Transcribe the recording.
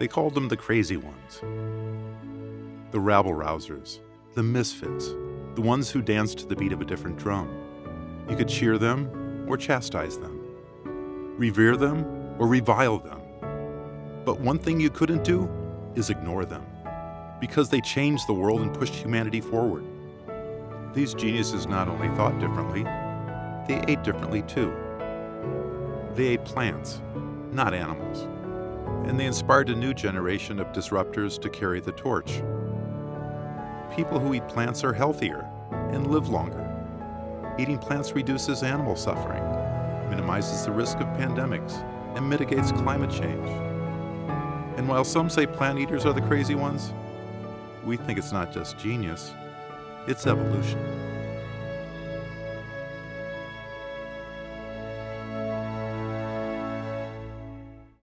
They called them the crazy ones. The rabble rousers, the misfits, the ones who danced to the beat of a different drum. You could cheer them or chastise them, revere them or revile them. But one thing you couldn't do is ignore them, because they changed the world and pushed humanity forward. These geniuses not only thought differently, they ate differently too. They ate plants, not animals, and they inspired a new generation of disruptors to carry the torch. People who eat plants are healthier and live longer. Eating plants reduces animal suffering, minimizes the risk of pandemics, and mitigates climate change. And while some say plant eaters are the crazy ones, we think it's not just genius, it's evolution.